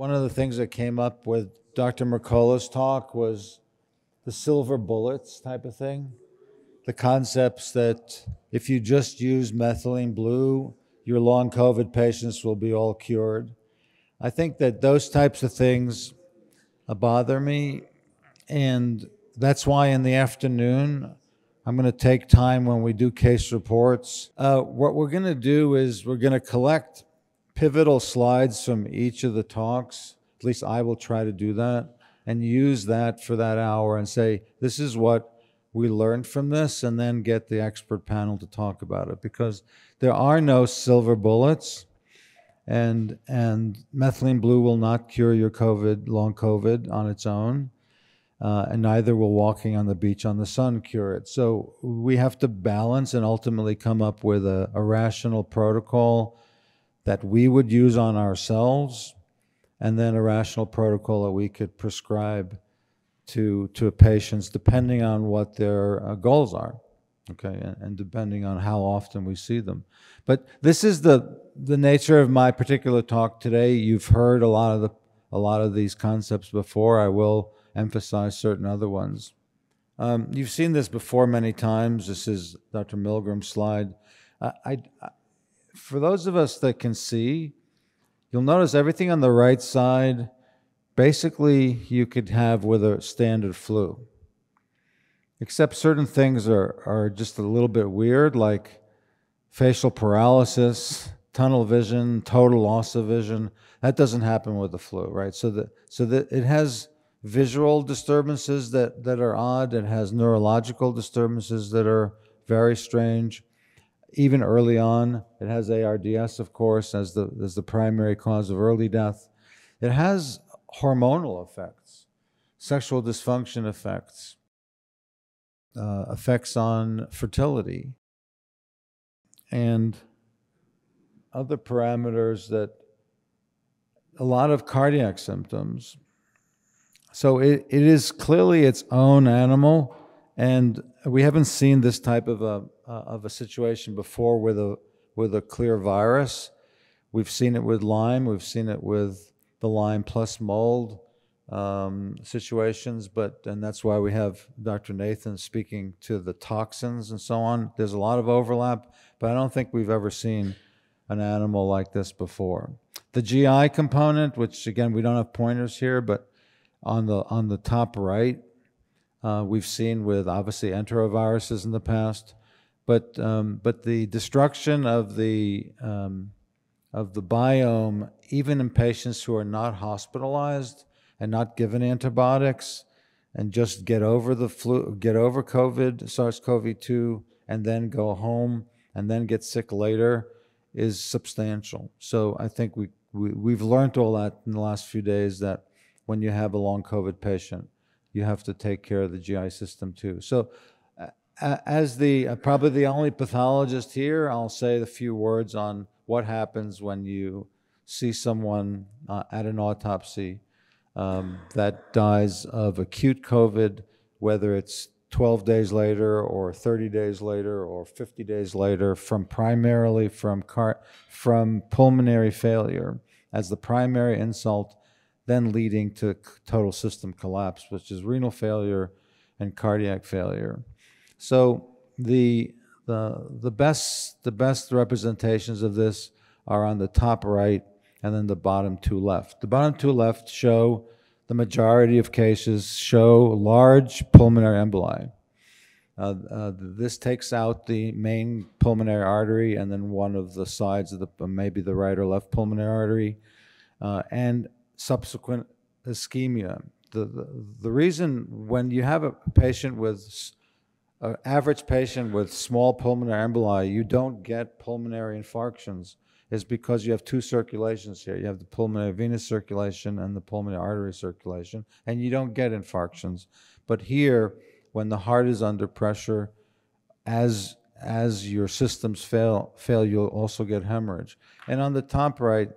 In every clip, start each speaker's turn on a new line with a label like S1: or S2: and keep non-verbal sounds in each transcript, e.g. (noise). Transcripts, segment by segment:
S1: One of the things that came up with Dr. Mercola's talk was the silver bullets type of thing. The concepts that if you just use methylene blue, your long COVID patients will be all cured. I think that those types of things uh, bother me. And that's why in the afternoon, I'm going to take time when we do case reports. Uh, what we're going to do is we're going to collect pivotal slides from each of the talks. At least I will try to do that and use that for that hour and say, this is what we learned from this, and then get the expert panel to talk about it because there are no silver bullets. And, and methylene blue will not cure your COVID, long COVID on its own uh, and neither will walking on the beach on the sun cure it. So we have to balance and ultimately come up with a, a rational protocol that we would use on ourselves, and then a rational protocol that we could prescribe to to patients depending on what their uh, goals are okay and, and, depending on how often we see them but this is the the nature of my particular talk today you've heard a lot of the a lot of these concepts before i will emphasize certain other ones. Um, you've seen this before many times. This is Dr. Milgram's slide. I, I, for those of us that can see, you'll notice everything on the right side, basically you could have with a standard flu. Except certain things are, are just a little bit weird, like facial paralysis, tunnel vision, total loss of vision. That doesn't happen with the flu, right? So that so that it has visual disturbances that, that are odd. It has neurological disturbances that are very strange. Even early on, it has ARDS, of course, as the, as the primary cause of early death. It has hormonal effects, sexual dysfunction effects, uh, effects on fertility, and other parameters that a lot of cardiac symptoms so it, it is clearly its own animal, and we haven't seen this type of a uh, of a situation before with a with a clear virus. We've seen it with Lyme. We've seen it with the Lyme plus mold um, situations, but and that's why we have Dr. Nathan speaking to the toxins and so on. There's a lot of overlap, but I don't think we've ever seen an animal like this before. The GI component, which again we don't have pointers here, but on the on the top right, uh, we've seen with obviously enteroviruses in the past, but um, but the destruction of the um, of the biome, even in patients who are not hospitalized and not given antibiotics, and just get over the flu, get over COVID, SARS-CoV-2, and then go home and then get sick later, is substantial. So I think we, we we've learned all that in the last few days that when you have a long COVID patient. You have to take care of the GI system too. So, as the uh, probably the only pathologist here, I'll say a few words on what happens when you see someone uh, at an autopsy um, that dies of acute COVID, whether it's 12 days later or 30 days later or 50 days later from primarily from car- from pulmonary failure as the primary insult then leading to total system collapse, which is renal failure and cardiac failure. So the the the best the best representations of this are on the top right and then the bottom two left. The bottom two left show the majority of cases show large pulmonary emboli. Uh, uh, this takes out the main pulmonary artery and then one of the sides of the maybe the right or left pulmonary artery, uh, and subsequent ischemia. The, the, the reason when you have a patient with an average patient with small pulmonary emboli, you don't get pulmonary infarctions is because you have two circulations here. You have the pulmonary venous circulation and the pulmonary artery circulation, and you don't get infarctions. But here, when the heart is under pressure, as as your systems fail, fail, you'll also get hemorrhage. And on the top right,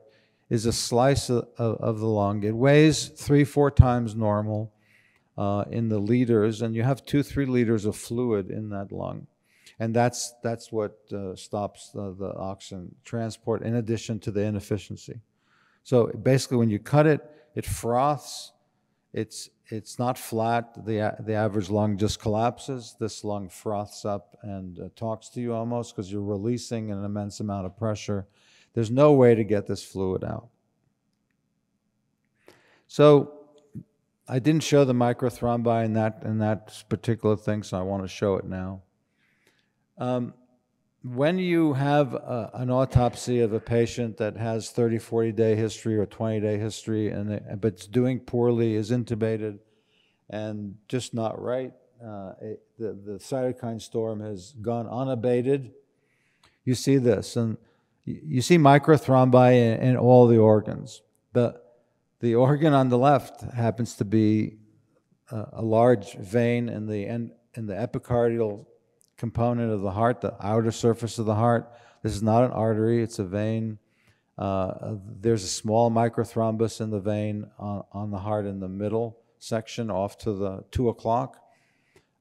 S1: is a slice of, of the lung. It weighs three, four times normal uh, in the liters, and you have two, three liters of fluid in that lung. And that's, that's what uh, stops the, the oxygen transport in addition to the inefficiency. So basically, when you cut it, it froths. It's it's not flat. The the average lung just collapses. This lung froths up and uh, talks to you almost because you're releasing an immense amount of pressure. There's no way to get this fluid out. So I didn't show the microthrombi in that in that particular thing, so I want to show it now. Um, when you have a, an autopsy of a patient that has 30, 40 day history or 20 day history, and they, but it's doing poorly, is intubated, and just not right, uh, it, the, the cytokine storm has gone unabated. You see this, and you see microthrombi in, in all the organs. The, the organ on the left happens to be a, a large vein in the, in the epicardial component of the heart, the outer surface of the heart. This is not an artery, it's a vein. Uh, there's a small microthrombus in the vein on, on, the heart in the middle section off to the two o'clock.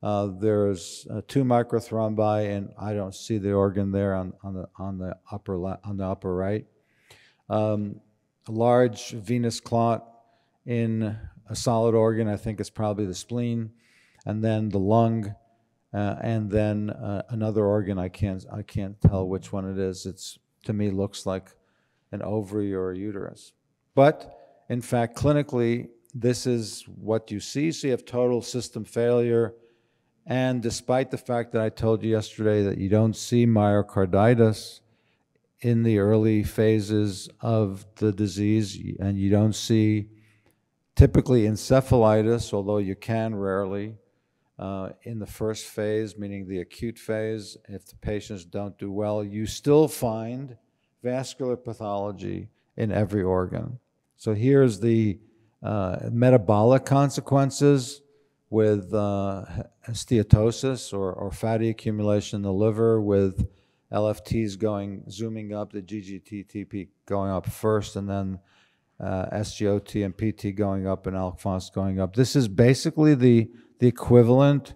S1: Uh, there's uh, two microthrombi, and I don't see the organ there on, on, the, on, the, upper on the upper right. Um, a large venous clot in a solid organ, I think it's probably the spleen, and then the lung uh, and then uh, another organ I can't I can't tell which one it is. It's to me looks like an ovary or a uterus, but in fact clinically this is what you see. So you have total system failure, and despite the fact that I told you yesterday that you don't see myocarditis in the early phases of the disease, and you don't see typically encephalitis, although you can rarely uh, in the first phase, meaning the acute phase, if the patients don't do well, you still find vascular pathology in every organ. So here's the uh, metabolic consequences with uh, steatosis or, or fatty accumulation in the liver with LFTs going, zooming up, the GGT-TP going up first, and then uh, SGOT and PT going up and alk going up. This is basically the the equivalent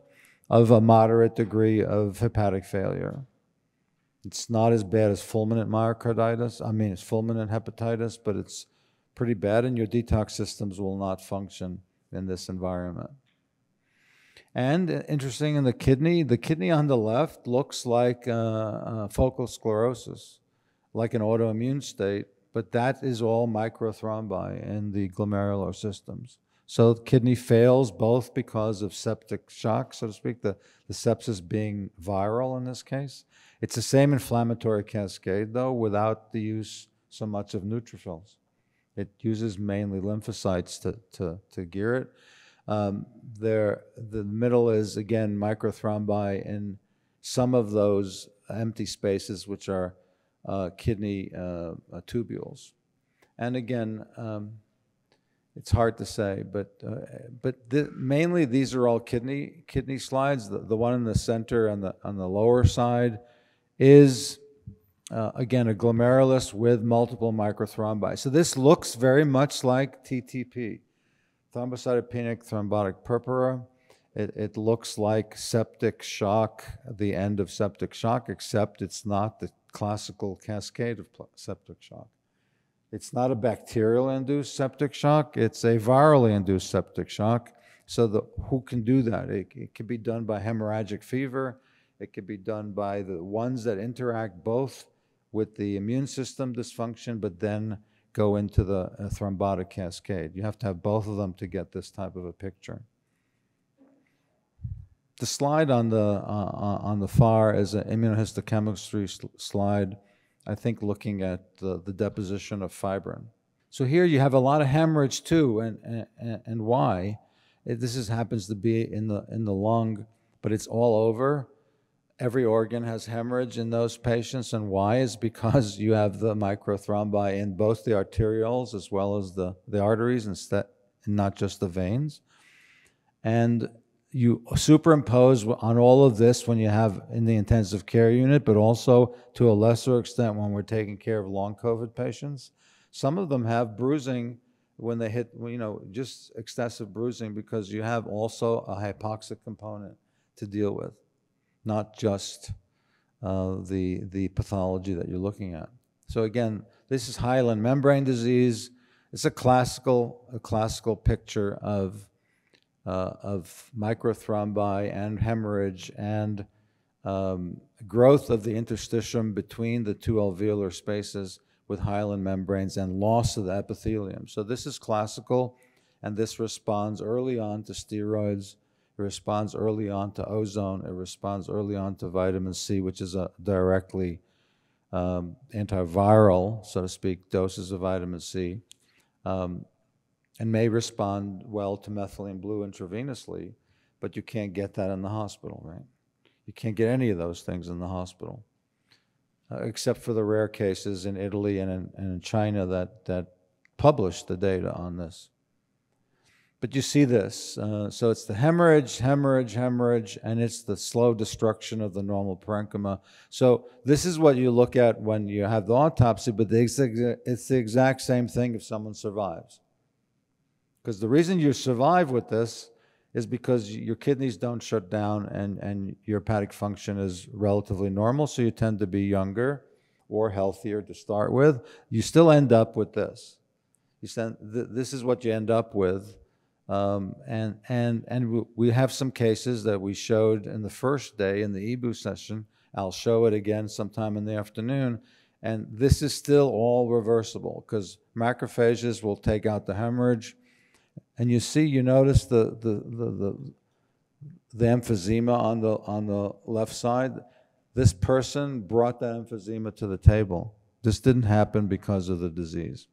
S1: of a moderate degree of hepatic failure. It's not as bad as fulminant myocarditis. I mean, it's fulminant hepatitis, but it's pretty bad, and your detox systems will not function in this environment. And uh, interesting in the kidney, the kidney on the left looks like uh, uh, focal sclerosis, like an autoimmune state, but that is all microthrombi in the glomerular systems. So the kidney fails both because of septic shock, so to speak, the, the sepsis being viral in this case. It's the same inflammatory cascade, though, without the use so much of neutrophils. It uses mainly lymphocytes to, to, to gear it. Um, there, the middle is, again, microthrombi in some of those empty spaces, which are uh, kidney uh, tubules. And again, um, it's hard to say, but uh, but the, mainly these are all kidney kidney slides. The, the one in the center on the on the lower side is uh, again a glomerulus with multiple microthrombi. So this looks very much like TTP, thrombocytopenic thrombotic purpura. It, it looks like septic shock, the end of septic shock, except it's not the classical cascade of septic shock. It's not a bacterial induced septic shock, it's a virally induced septic shock. So, the, who can do that? It, it can be done by hemorrhagic fever, it can be done by the ones that interact both with the immune system dysfunction, but then go into the uh, thrombotic cascade. You have to have both of them to get this type of a picture. The slide on the, uh, on the far is an immunohistochemistry slide I think, looking at the, the deposition of fibrin. So here you have a lot of hemorrhage too, and, and, and why? This is, happens to be in the, in the lung, but it's all over. Every organ has hemorrhage in those patients, and why is because you have the microthrombi in both the arterioles as well as the, the arteries, instead, and not just the veins. And you superimpose on all of this when you have in the intensive care unit, but also to a lesser extent when we're taking care of long COVID patients. Some of them have bruising when they hit, you know, just excessive bruising because you have also a hypoxic component to deal with, not just uh, the, the pathology that you're looking at. So again, this is hyaline membrane disease. It's a classical, a classical picture of, uh, of microthrombi and hemorrhage and um, growth of the interstitium between the two alveolar spaces with hyaline membranes and loss of the epithelium. So this is classical, and this responds early on to steroids. It responds early on to ozone. It responds early on to vitamin C, which is a directly um, antiviral, so to speak, doses of vitamin C, um, and may respond well to methylene blue intravenously, but you can't get that in the hospital, right? You can't get any of those things in the hospital, uh, except for the rare cases in Italy and in, and in China that, that published the data on this. But you see this. Uh, so it's the hemorrhage, hemorrhage, hemorrhage, and it's the slow destruction of the normal parenchyma. So this is what you look at when you have the autopsy, but it's the exact same thing if someone survives. Because the reason you survive with this is because your kidneys don't shut down and, and your hepatic function is relatively normal, so you tend to be younger or healthier to start with. You still end up with this. You send, th- this is what you end up with um, and and and we have some cases that we showed in the first day in the EBOO session. I'll show it again sometime in the afternoon. And this is still all reversible because macrophages will take out the hemorrhage. And you see, you notice the, the, the, the, the emphysema on the, on the left side. This person brought that emphysema to the table. This didn't happen because of the disease.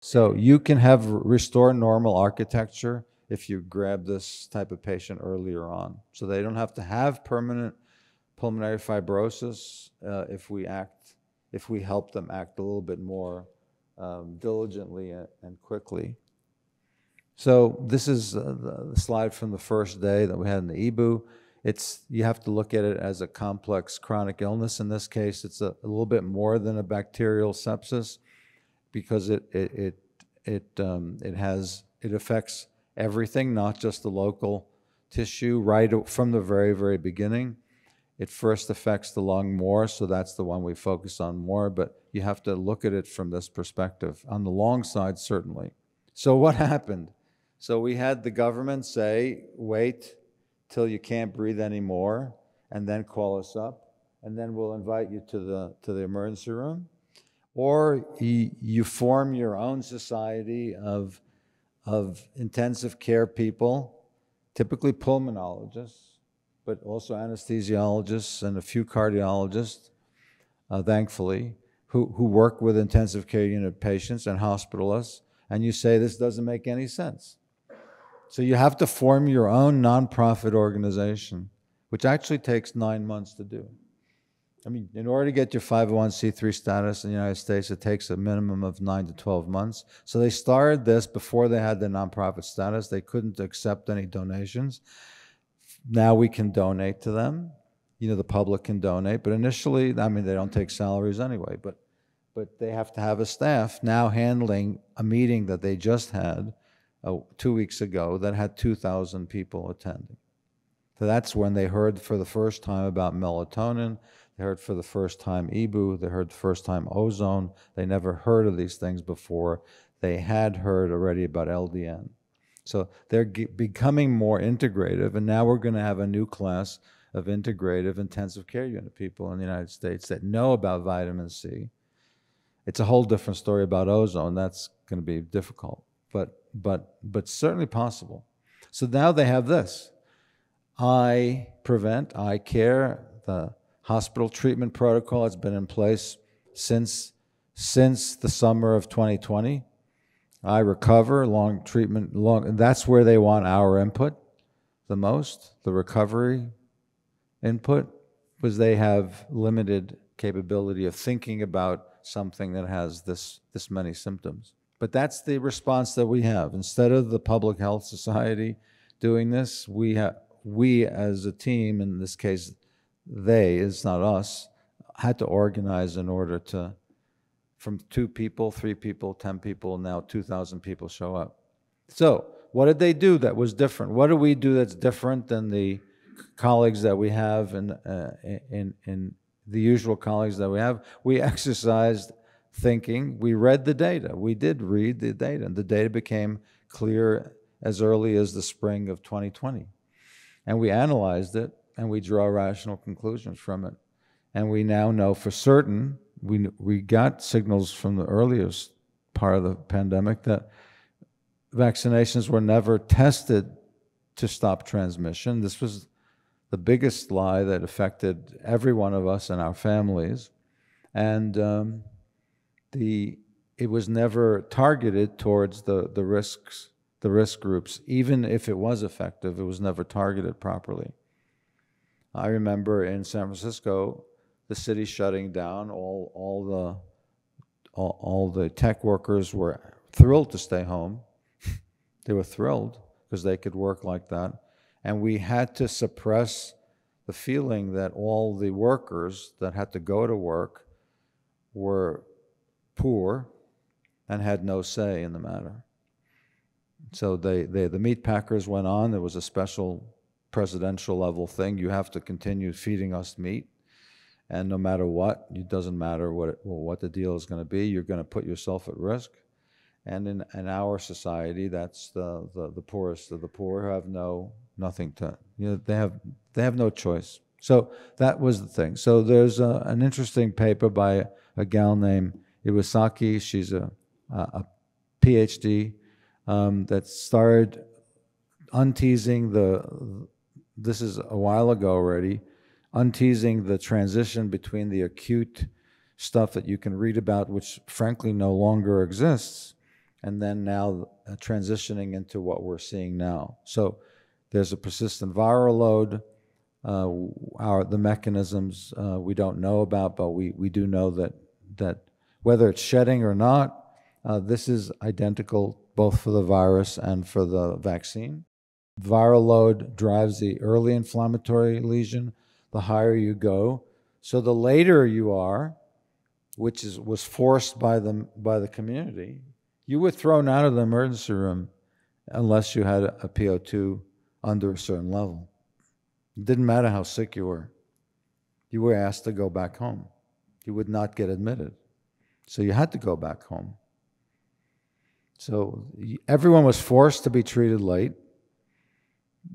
S1: So you can have restore normal architecture if you grab this type of patient earlier on. So they don't have to have permanent pulmonary fibrosis uh, if we act, if we help them act a little bit more um, diligently and quickly. So this is uh, the slide from the first day that we had in the EBOO. It's you have to look at it as a complex chronic illness. In this case, it's a, a little bit more than a bacterial sepsis because it it it it, um, it has it affects everything, not just the local tissue. Right from the very very beginning, it first affects the lung more, so that's the one we focus on more. But you have to look at it from this perspective. On the long side, certainly. So what (laughs) happened? So we had the government say, wait till you can't breathe anymore, and then call us up, and then we'll invite you to the to the emergency room or you, form your own society of, of intensive care people, typically pulmonologists, but also anesthesiologists and a few cardiologists, uh, thankfully, who, who work with intensive care unit patients and hospitalists, and you say this doesn't make any sense. So you have to form your own nonprofit organization, which actually takes nine months to do. I mean, in order to get your 501c3 status in the United States, it takes a minimum of nine to 12 months. So they started this before they had the nonprofit status. They couldn't accept any donations. Now we can donate to them. You know, the public can donate, but initially, I mean, they don't take salaries anyway, but, but they have to have a staff now handling a meeting that they just had uh, two weeks ago that had 2,000 people attending. So that's when they heard for the first time about melatonin they heard for the first time EBOO. They heard the first time ozone. They never heard of these things before. They had heard already about LDN. So they're becoming more integrative, and now we're going to have a new class of integrative intensive care unit people in the United States that know about vitamin C. It's a whole different story about ozone. That's going to be difficult, but but but certainly possible. So now they have this. I prevent, I care, the hospital treatment protocol has been in place since since the summer of 2020. I recover long treatment long that's where they want our input the most, the recovery input, because they have limited capability of thinking about something that has this this many symptoms. But that's the response that we have. Instead of the public health society doing this, we have we as a team, in this case they, it's not us, had to organize in order to, from two people, three people, 10 people, now 2,000 people show up. So, what did they do that was different? What do we do that's different than the colleagues that we have and uh, in, in the usual colleagues that we have? We exercised thinking. We read the data. We did read the data, and the data became clear as early as the spring of 2020. And we analyzed it and we draw rational conclusions from it. And we now know for certain, we, we got signals from the earliest part of the pandemic that vaccinations were never tested to stop transmission. This was the biggest lie that affected every one of us and our families. And um, the, it was never targeted towards the, the risks, the risk groups. Even if it was effective, it was never targeted properly. I remember in San Francisco, the city shutting down, all, all, the, all, all the tech workers were thrilled to stay home. (laughs) they were thrilled because they could work like that. And we had to suppress the feeling that all the workers that had to go to work were poor and had no say in the matter. So they, they, the meat packers went on. There was a special presidential level thing. You have to continue feeding us meat. And no matter what, it doesn't matter what, it, well, what the deal is going to be, you're going to put yourself at risk. And in, in our society, that's the, the, the poorest of the poor who have no nothing to you know they have they have no choice. So that was the thing. So there's a, an interesting paper by a, gal named Iwasaki. She's a, a, a PhD um, that started unteasing the. This is a while ago already, unteasing the transition between the acute stuff that you can read about, which frankly no longer exists, and then now uh, transitioning into what we're seeing now. So there's a persistent viral load. Uh, our the mechanisms uh, we don't know about, but we, we do know that that whether it's shedding or not, uh, this is identical both for the virus and for the vaccine. Viral load drives the early inflammatory lesion. The higher you go, so the later you are, which is was forced by the by the community, you were thrown out of the emergency room unless you had a, a PO2 under a certain level. It didn't matter how sick you were. You were asked to go back home. You would not get admitted. So you had to go back home. So everyone was forced to be treated late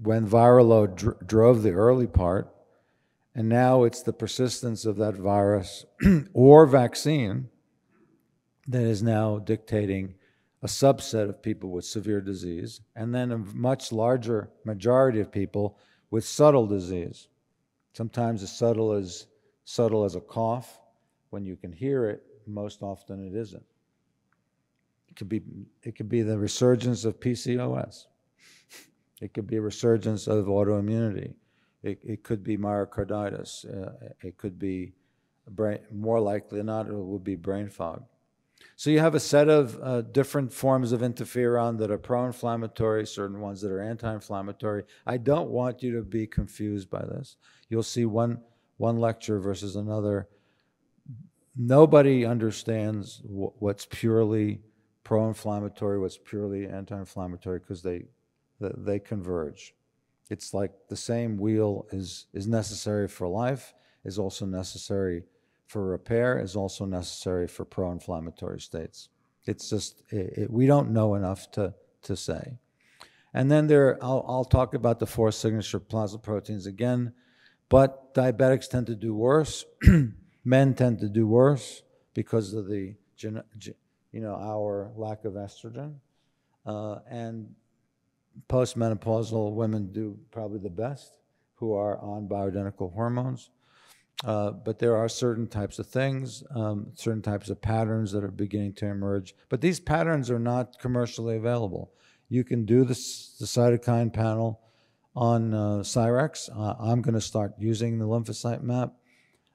S1: when viral load dr- drove the early part. And now it's the persistence of that virus (clears throat) or vaccine that is now dictating a subset of people with severe disease, and then a much larger majority of people with subtle disease. Sometimes as subtle as subtle as a cough, when you can hear it, most often it isn't. It could be it could be the resurgence of PCOS. It could be a resurgence of autoimmunity. It, it could be myocarditis. Uh, it could be brain, more likely than not, it would be brain fog. So you have a set of uh, different forms of interferon that are pro-inflammatory, certain ones that are anti-inflammatory. I don't want you to be confused by this. You'll see one one lecture versus another. Nobody understands what's purely pro-inflammatory, what's purely anti-inflammatory, because they they converge. It's like the same wheel is is necessary for life, is also necessary for repair is also necessary for pro-inflammatory states. It's just it, it, we don't know enough to to say. And then there, I'll, I'll talk about the four signature plasma proteins again, but diabetics tend to do worse. (clears throat) Men tend to do worse because of the you know our lack of estrogen, uh, and postmenopausal women do probably the best who are on bioidentical hormones. Uh, but there are certain types of things, um, certain types of patterns that are beginning to emerge. But these patterns are not commercially available. You can do this, the cytokine panel on uh, Cyrex. Uh, I'm going to start using the lymphocyte map,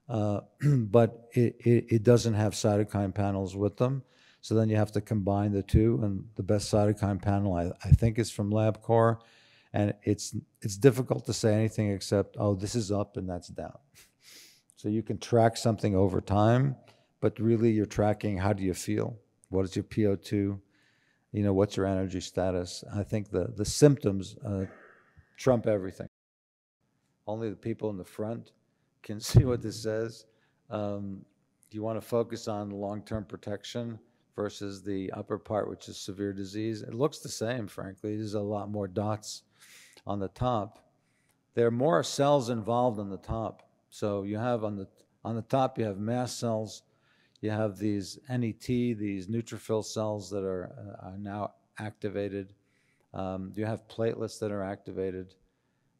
S1: uh, (clears throat) but it, it, it, doesn't have cytokine panels with them. So then you have to combine the two. And the best cytokine panel, I, I think, is from LabCorp. And it's, it's difficult to say anything except, oh, this is up and that's down. (laughs) So you can track something over time, but really you're tracking how do you feel? What is your PO2? You know, what's your energy status? I think the, the symptoms uh, trump everything. Only the people in the front can (laughs) see what this says. Um, do you want to focus on long-term protection versus the upper part, which is severe disease? It looks the same, frankly. There's a lot more dots on the top. There are more cells involved on the top. So you have on the on the top you have mast cells, you have these NET, these neutrophil cells that are, uh, are now activated. Um, you have platelets that are activated,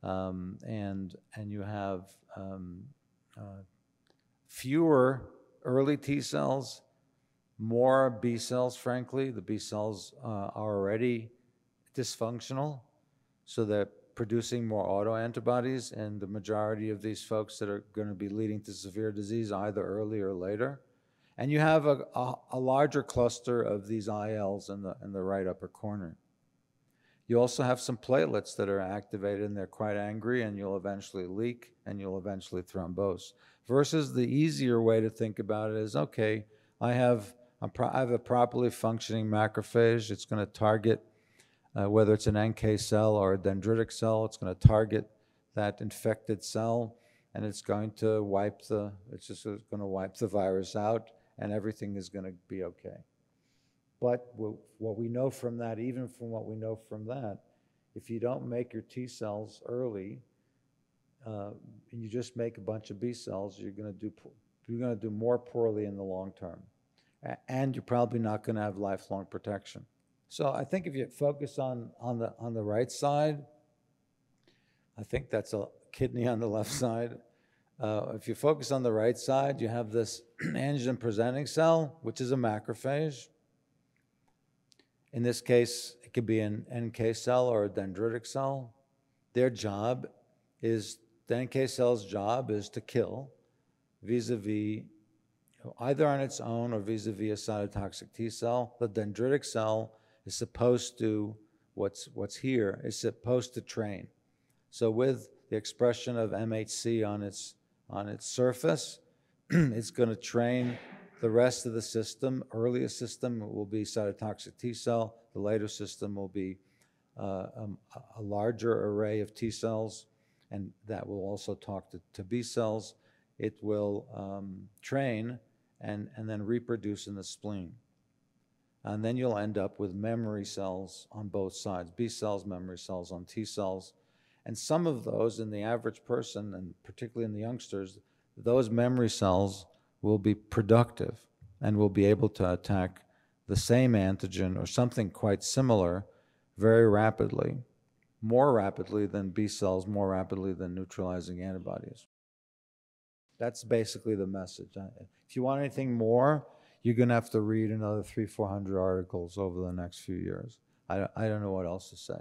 S1: um, and and you have um, uh, fewer early T cells, more B cells. Frankly, the B cells uh, are already dysfunctional, so they're producing more autoantibodies, and the majority of these folks that are going to be leading to severe disease either early or later. And you have a, a, a larger cluster of these ILs in the, in the right upper corner. You also have some platelets that are activated and they're quite angry, and you'll eventually leak and you'll eventually thrombose. Versus the easier way to think about it is okay, I have, I have a properly functioning macrophage. It's going to target, uh, whether it's an NK cell or a dendritic cell, it's going to target that infected cell and it's going to wipe the, it's just going to wipe the virus out and everything is going to be okay. But what we know from that, even from what we know from that, if you don't make your T cells early, uh, and you just make a bunch of B cells, you're going to do you're going to do more poorly in the long term, and you're probably not going to have lifelong protection. So I think if you focus on on the on the right side, I think that's a kidney on the left side. Uh, if you focus on the right side, you have this (clears throat) antigen presenting cell, which is a macrophage. In this case, it could be an NK cell or a dendritic cell. Their job is, the NK cell's job is to kill vis a vis, either on its own or vis a vis a cytotoxic T cell. The dendritic cell is supposed to, what's, what's here, is supposed to train. So, with the expression of MHC on its on its surface. (clears throat) it's going to train the rest of the system. Earlier system will be cytotoxic T cell. The later system will be uh, um, a larger array of T cells, and that will also talk to, to B cells. It will um, train and, and then reproduce in the spleen. And then you'll end up with memory cells on both sides B cells, memory cells on T cells. And some of those in the average person, and particularly in the youngsters, those memory cells will be productive and will be able to attack the same antigen or something quite similar very rapidly, more rapidly than B cells, more rapidly than neutralizing antibodies. That's basically the message. If you want anything more, you're going to have to read another three, 400 articles over the next few years. I, I don't know what else to say.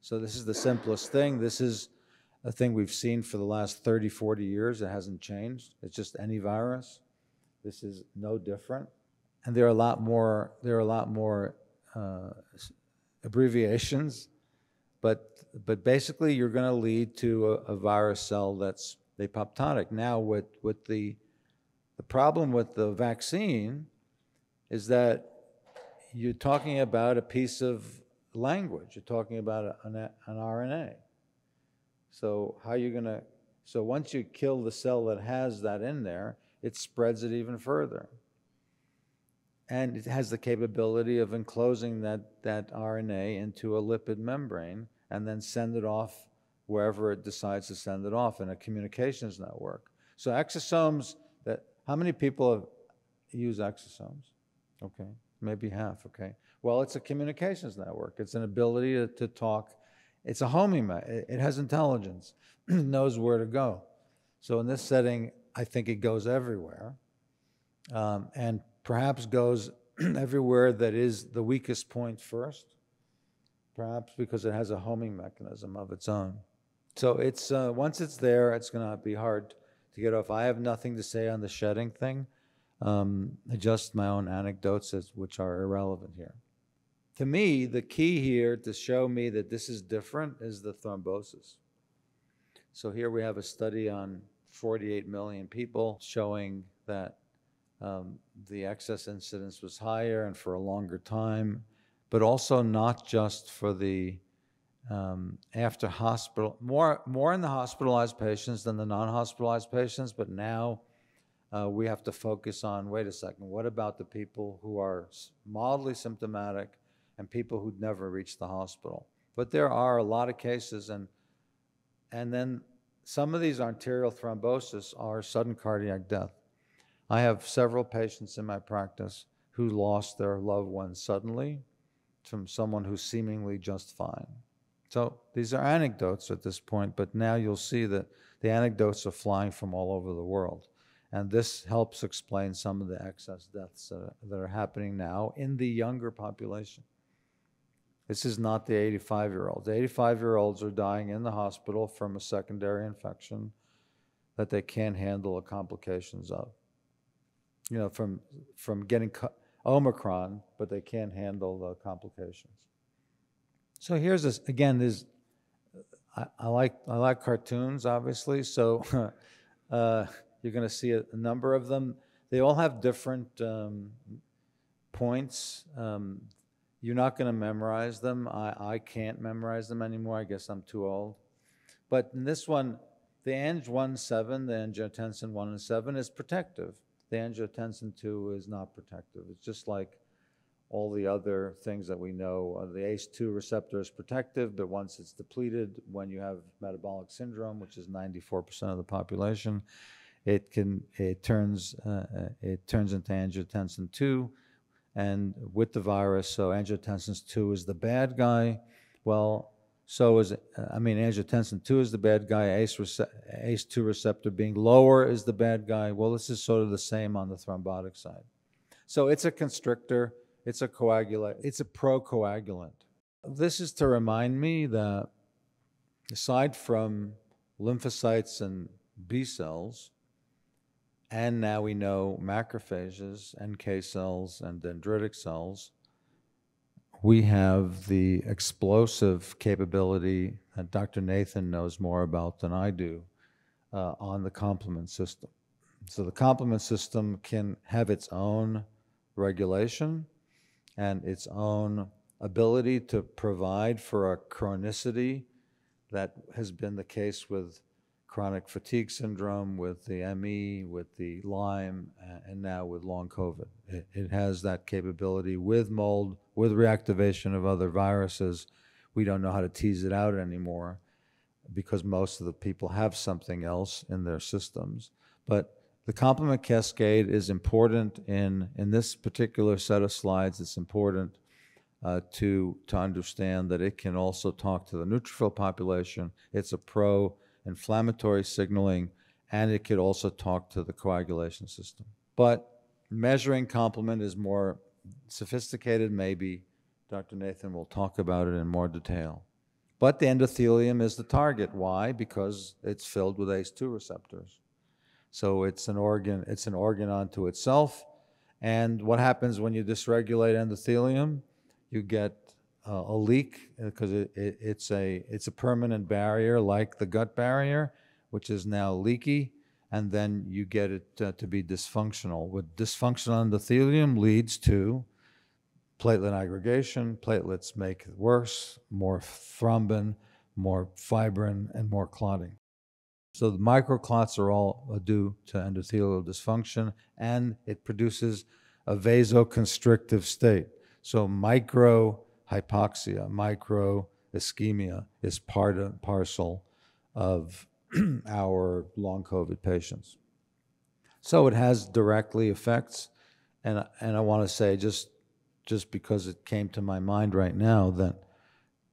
S1: So this is the simplest thing. This is a thing we've seen for the last 30, 40 years. It hasn't changed. It's just any virus. This is no different. And there are a lot more, there are a lot more uh, abbreviations, but, but basically you're going to lead to a, a, virus cell that's apoptotic. Now with, with the, the problem with the vaccine is that you're talking about a piece of language. You're talking about an, an RNA. So how are you going to, so once you kill the cell that has that in there, it spreads it even further. And it has the capability of enclosing that, that RNA into a lipid membrane and then send it off wherever it decides to send it off in a communications network. So exosomes that, how many people have use exosomes? Okay, maybe half, okay. Well, it's a communications network. It's an ability to, to talk. It's a homing. It, it has intelligence. (clears throat) knows where to go. So in this setting, I think it goes everywhere, um, and perhaps goes (clears throat) everywhere that is the weakest point first. Perhaps because it has a homing mechanism of its own. So it's uh, once it's there, it's going to be hard to get off. I have nothing to say on the shedding thing. Um, just my own anecdotes, as, which are irrelevant here to me, the key here to show me that this is different is the thrombosis. So here we have a study on 48 million people showing that um, the excess incidence was higher and for a longer time, but also not just for the um, after hospital, more, more in the hospitalized patients than the non hospitalized patients, but now uh, we have to focus on, wait a second, what about the people who are mildly symptomatic and people who'd never reached the hospital? But there are a lot of cases, and, and then some of these arterial thrombosis are sudden cardiac death. I have several patients in my practice who lost their loved ones suddenly from someone who's seemingly just fine. So these are anecdotes at this point, but now you'll see that the anecdotes are flying from all over the world. And this helps explain some of the excess deaths that are, happening now in the younger population. This is not the 85 year olds. The 85 year olds are dying in the hospital from a secondary infection that they can't handle the complications of. You know, from, from getting Omicron, but they can't handle the complications. So here's this again. There's I, I like I like cartoons, obviously. So (laughs) uh, you're going to see a, a number of them. They all have different um, points. Um, you're not going to memorize them. I, I can't memorize them anymore. I guess I'm too old. But in this one, the Ang 1 7, the angiotensin 1 and 7 is protective. The angiotensin 2 is not protective. It's just like all the other things that we know. Uh, the ACE2 receptor is protective, but once it's depleted, when you have metabolic syndrome, which is 94% of the population, it can it turns uh, uh, it turns into angiotensin 2 and with the virus so angiotensin 2 is the bad guy. Well so is uh, i mean angiotensin 2 is the bad guy ace rece- ace2 receptor being lower is the bad guy. Well this is sort of the same on the thrombotic side. So it's a constrictor it's a coagulant it's a procoagulant this is to remind me that aside from lymphocytes and b cells and now we know macrophages, NK cells, and dendritic cells. We have the explosive capability that Dr. Nathan knows more about than I do uh, on the complement system. So the complement system can have its own regulation and its own ability to provide for a chronicity that has been the case with chronic fatigue syndrome, with the ME, with the Lyme, and now with long COVID. It, it has that capability with mold, with reactivation of other viruses. We don't know how to tease it out anymore because most of the people have something else in their systems. But the complement cascade is important in, in this particular set of slides. It's important uh, to, to understand that it can also talk to the neutrophil population. It's a pro inflammatory signaling, and it could also talk to the coagulation system. But measuring complement is more sophisticated, maybe. Dr. Nathan will talk about it in more detail. But the endothelium is the target. Why? Because it's filled with ACE2 receptors. So it's an organ, it's an organ unto itself. And what happens when you dysregulate endothelium? You get uh, a leak because it, it, it's a it's a permanent barrier like the gut barrier, which is now leaky, and then you get it uh, to be dysfunctional. With dysfunctional endothelium leads to platelet aggregation. Platelets make it worse, more thrombin, more fibrin, and more clotting. So the microclots are all uh, due to endothelial dysfunction, and it produces a vasoconstrictive state. So micro hypoxia, micro ischemia is part and parcel of (clears throat) our long COVID patients. So it has directly effects, and and I want to say just just because it came to my mind right now that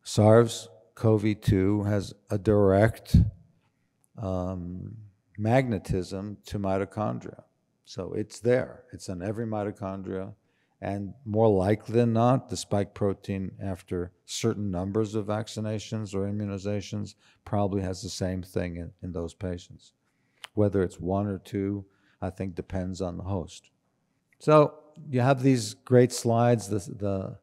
S1: SARS-CoV-2 has a direct um, magnetism to mitochondria. So it's there. It's in every mitochondria. And more likely than not, the spike protein, after certain numbers of vaccinations or immunizations, probably has the same thing in, in those patients. Whether it's one or two, I think depends on the host. So you have these great slides. The, the,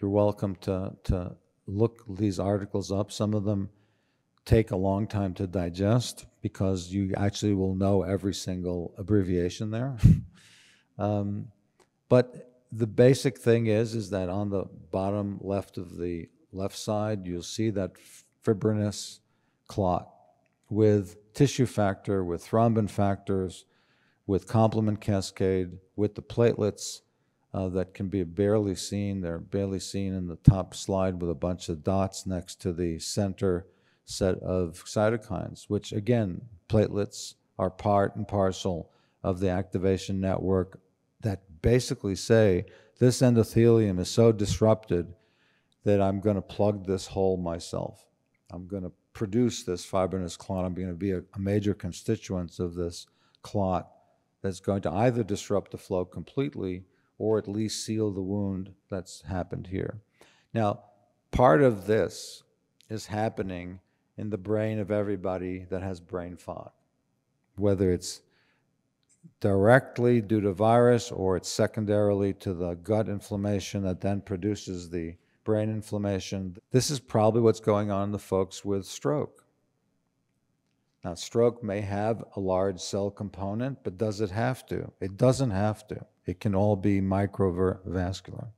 S1: you're welcome to, to look these articles up. Some of them take a long time to digest because you actually will know every single abbreviation there. (laughs) um, but the basic thing is, is that on the bottom left of the left side, you'll see that fibrinous clot with tissue factor, with thrombin factors, with complement cascade, with the platelets uh, that can be barely seen. They're barely seen in the top slide with a bunch of dots next to the center set of cytokines, which again, platelets are part and parcel of the activation network that basically say this endothelium is so disrupted that I'm going to plug this hole myself. I'm going to produce this fibrinous clot. I'm going to be a, a major constituent of this clot that's going to either disrupt the flow completely or at least seal the wound that's happened here. Now, part of this is happening in the brain of everybody that has brain fog, whether it's directly due to virus or it's secondarily to the gut inflammation that then produces the brain inflammation. This is probably what's going on in the folks with stroke. Now, stroke may have a large cell component, but does it have to? It doesn't have to. It can all be microvascular.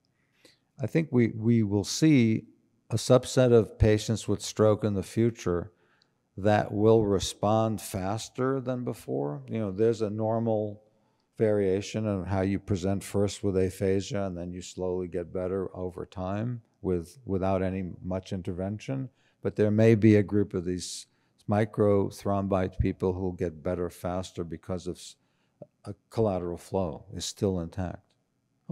S1: I think we, we will see a subset of patients with stroke in the future that will respond faster than before. You know, there's a normal variation in how you present first with aphasia and then you slowly get better over time with without any much intervention. But there may be a group of these microthrombotic people who get better faster because of a collateral flow is still intact.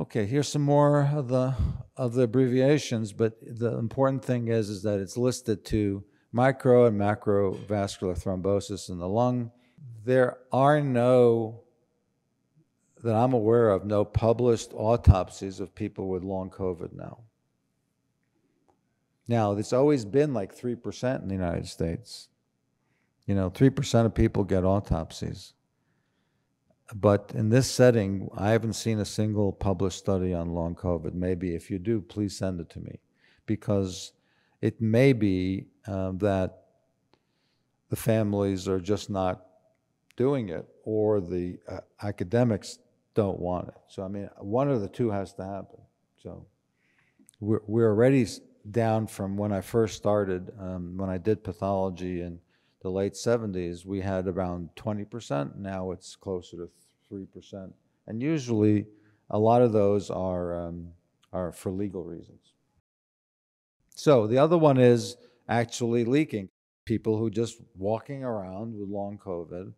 S1: Okay, here's some more of the of the abbreviations, but the important thing is is that it's listed to micro and macrovascular thrombosis in the lung. There are no that I'm aware of no published autopsies of people with long COVID now. Now, it's always been like 3% in the United States. You know, 3% of people get autopsies. But in this setting, I haven't seen a single published study on long COVID. Maybe if you do, please send it to me because it may be um, that the families are just not doing it or the uh, academics don't want it. So, I mean, one of the two has to happen. So, we're, we're already down from when I first started, um, when I did pathology in the late 70s, we had around 20%. Now it's closer to 3%. And usually, a lot of those are, um, are for legal reasons. So the other one is actually leaking. People who just walking around with long COVID,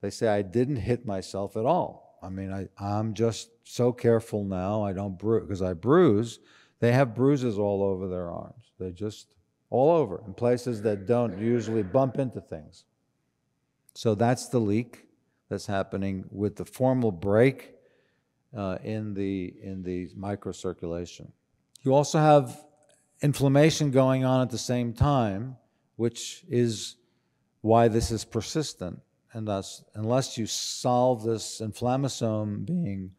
S1: they say, I didn't hit myself at all. I mean, I, I'm just so careful now. I don't bruise because I bruise. They have bruises all over their arms. They just all over in places that don't usually bump into things. So that's the leak that's happening with the formal break uh, in the in the microcirculation. You also have inflammation going on at the same time, which is why this is persistent. And thus, unless you solve this inflammasome being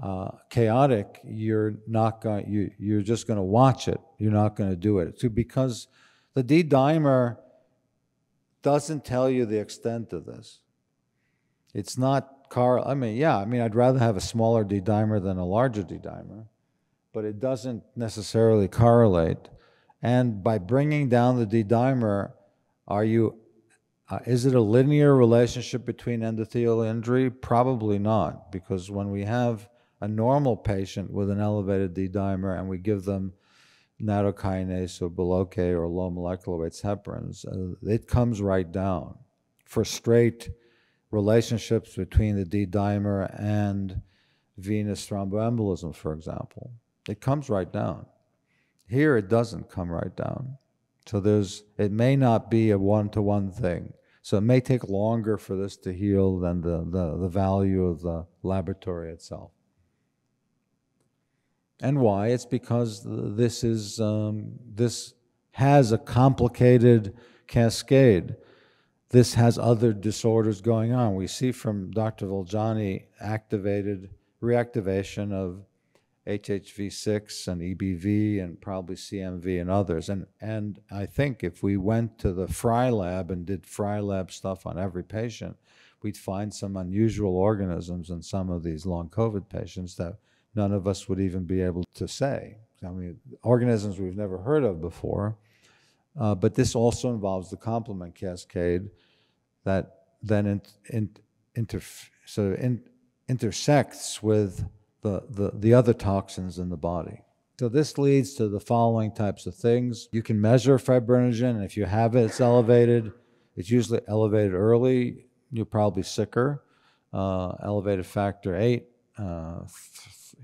S1: uh, chaotic, you're not going. You you're just going to watch it. You're not going to do it. So because the D dimer doesn't tell you the extent of this. It's not car. I mean, yeah. I mean, I'd rather have a smaller D dimer than a larger D dimer, but it doesn't necessarily correlate. And by bringing down the D dimer, are you uh, is it a linear relationship between endothelial injury? Probably not, because when we have a normal patient with an elevated D dimer and we give them nattokinase or Boluoke or low molecular weight heparins, uh, it comes right down for straight relationships between the D dimer and venous thromboembolism, for example. It comes right down. Here it doesn't come right down. So there's it may not be a one-to-one thing. So it may take longer for this to heal than the, the, the value of the laboratory itself. And why? It's because this is um, this has a complicated cascade. This has other disorders going on. We see from Dr. Vojdani activated reactivation of HHV6 and EBV and probably CMV and others. And, and I think if we went to the Fry lab and did Fry lab stuff on every patient, we'd find some unusual organisms in some of these long COVID patients that none of us would even be able to say. I mean, organisms we've never heard of before. Uh, but this also involves the complement cascade that then in, in, of in, intersects with the, the, the other toxins in the body. So this leads to the following types of things. You can measure fibrinogen, and if you have it, it's elevated. It's usually elevated early. You're probably sicker. Uh, elevated factor eight, uh,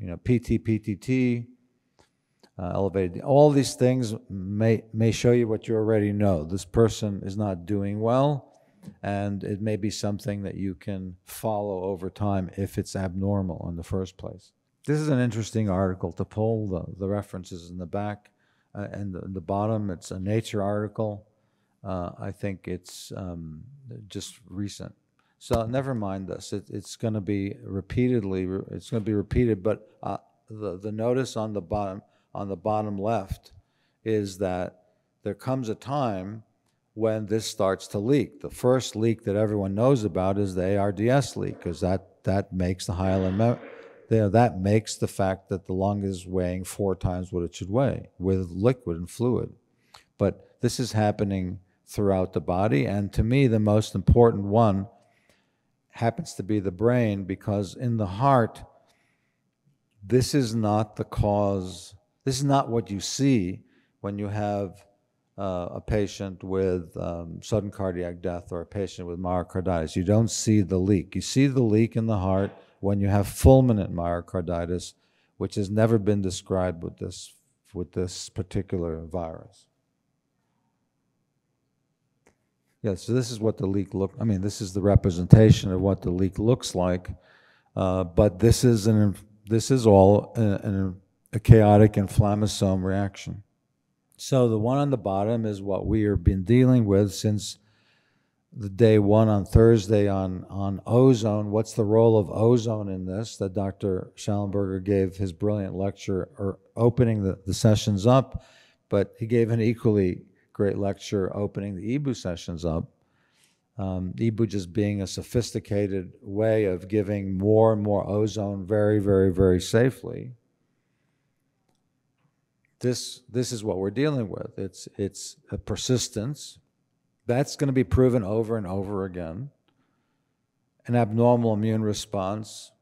S1: you know, PT, PTT, uh, elevated. All these things may may show you what you already know. This person is not doing well, and it may be something that you can follow over time if it's abnormal in the first place. This is an interesting article to pull the, the references in the back uh, and the, the, bottom. It's a Nature article. Uh, I think it's um, just recent. So never mind this. It, it's going to be repeatedly. It's going to be repeated. But uh, the the notice on the bottom on the bottom left is that there comes a time when this starts to leak. The first leak that everyone knows about is the ARDS leak because that that makes the hyaline there, that makes the fact that the lung is weighing four times what it should weigh with liquid and fluid. But this is happening throughout the body, and to me, the most important one happens to be the brain because in the heart, this is not the cause, this is not what you see when you have uh, a patient with um, sudden cardiac death or a patient with myocarditis. You don't see the leak. You see the leak in the heart when you have fulminant myocarditis, which has never been described with this, with this particular virus. Yeah, so this is what the leak look. I mean, this is the representation of what the leak looks like, uh, but this is an this is all a, a chaotic inflammasome reaction. So the one on the bottom is what we have been dealing with since the day one on Thursday on, on ozone. What's the role of ozone in this? That Dr. Shallenberger gave his brilliant lecture or opening the, the sessions up, but he gave an equally great lecture opening the EBOO sessions up. Um, EBOO just being a sophisticated way of giving more and more ozone very, very, very safely. This, this is what we're dealing with. It's, it's a persistence, that's going to be proven over and over again. An abnormal immune response.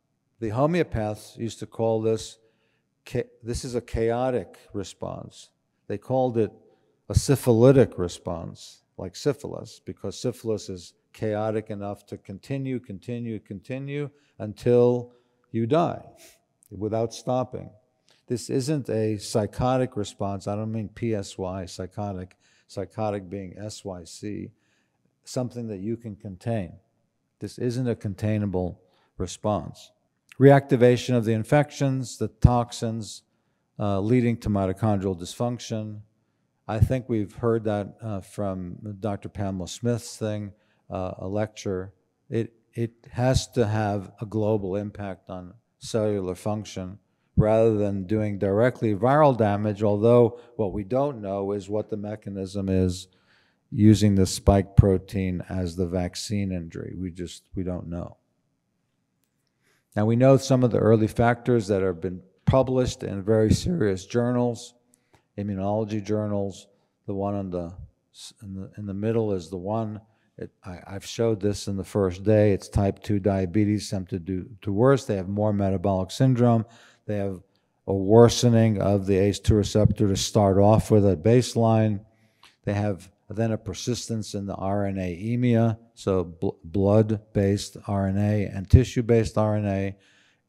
S1: The homeopaths used to call this, this is a chaotic response. They called it a syphilitic response, like syphilis, because syphilis is chaotic enough to continue, continue, continue until you die without stopping. This isn't a psychotic response. I don't mean PSY, psychotic sycotic being SYC, something that you can contain. This isn't a containable response. Reactivation of the infections, the toxins, uh, leading to mitochondrial dysfunction. I think we've heard that uh, from Dr. Pamela Smith's thing, uh, a lecture. It, it has to have a global impact on cellular function rather than doing directly viral damage, although what we don't know is what the mechanism is using the spike protein as the vaccine injury. We just, we don't know. Now we know some of the early factors that have been published in very serious journals, immunology journals. The one on the, in the, in the middle is the one, it, I, have showed this in the first day, it's type 2 diabetes, some to do to worse. They have more metabolic syndrome. They have a worsening of the ACE2 receptor to start off with at baseline. They have then a persistence in the RNA so bl blood-based RNA and tissue-based RNA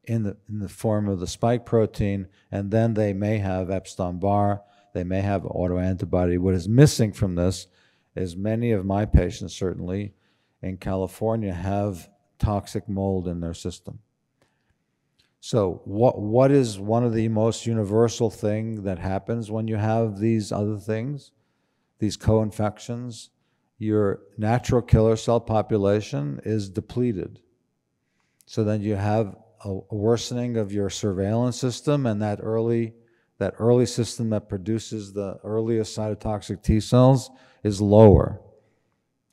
S1: in the, in the form of the spike protein, and then they may have Epstein-Barr, they may have autoantibody. What is missing from this is many of my patients, certainly in California, have toxic mold in their system. So what what is one of the most universal thing that happens when you have these other things, these co-infections? Your natural killer cell population is depleted. So then you have a, worsening of your surveillance system and that early that early system that produces the earliest cytotoxic T cells is lower.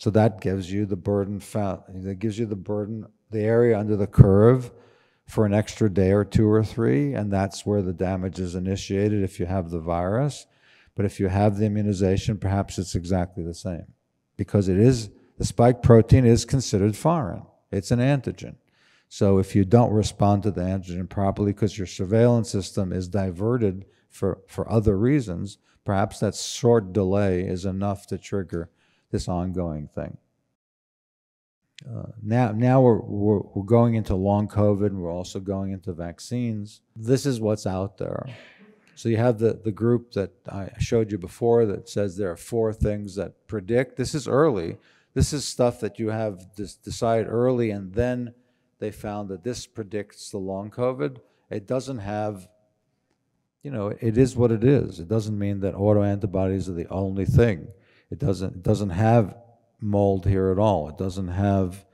S1: So that gives you the burden that gives you the burden the area under the curve for an extra day or two or three, and that's where the damage is initiated if you have the virus. But if you have the immunization, perhaps it's exactly the same because it is the spike protein is considered foreign. It's an antigen. So if you don't respond to the antigen properly because your surveillance system is diverted for, for other reasons, perhaps that short delay is enough to trigger this ongoing thing. Uh, now, now we're, we're, we're going into long COVID and we're also going into vaccines. This is what's out there. So you have the, the group that I showed you before that says there are four things that predict. This is early. This is stuff that you have decided early, and then they found that this predicts the long COVID. It doesn't have, you know, it is what it is. It doesn't mean that autoantibodies are the only thing. It doesn't, it doesn't have mold here at all. It doesn't have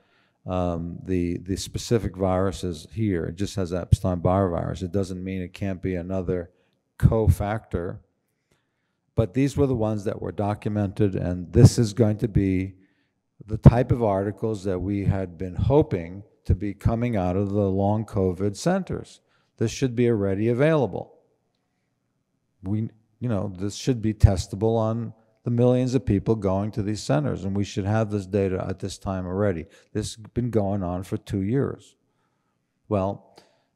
S1: um, the, the specific viruses here. It just has Epstein-Barr virus. It doesn't mean it can't be another cofactor. But these were the ones that were documented, and this is going to be the type of articles that we had been hoping to be coming out of the long COVID centers. This should be already available. We, you know, this should be testable on the millions of people going to these centers, and we should have this data at this time already. This has been going on for two years. Well,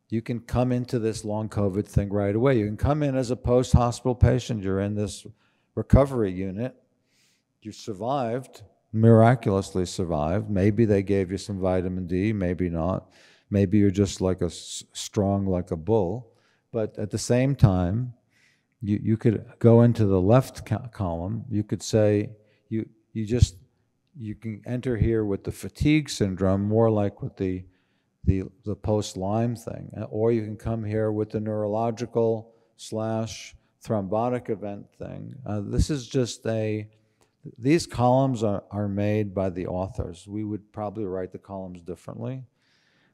S1: you can come into this long COVID thing right away. You can come in as a post hospital patient, you're in this recovery unit, you survived, miraculously survived. Maybe they gave you some vitamin D, maybe not. Maybe you're just like a strong like a bull. But at the same time, you, you could go into the left co- column. You could say you you just you can enter here with the fatigue syndrome, more like with the the, the post Lyme thing, or you can come here with the neurological slash thrombotic event thing. Uh, this is just a these columns are, are made by the authors. We would probably write the columns differently,